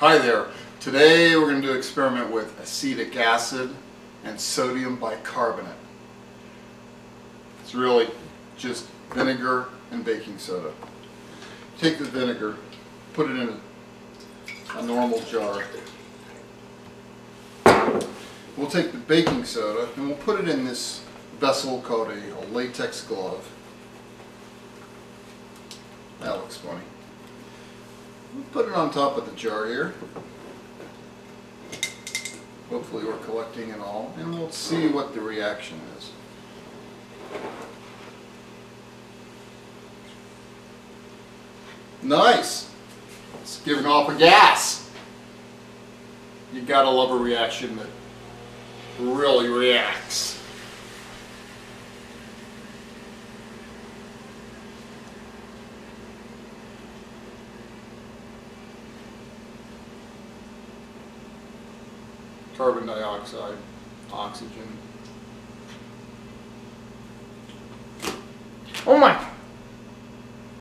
Hi there. Today we're going to do an experiment with acetic acid and sodium bicarbonate. It's really just vinegar and baking soda. Take the vinegar, put it in a, normal jar. We'll take the baking soda and we'll put it in this vessel called a, a latex glove. That looks funny. We'll put it on top of the jar here. Hopefully we're collecting it all, and we'll see what the reaction is. Nice! It's giving off a gas. You gotta love a reaction that really reacts. Carbon dioxide, oxygen. Oh my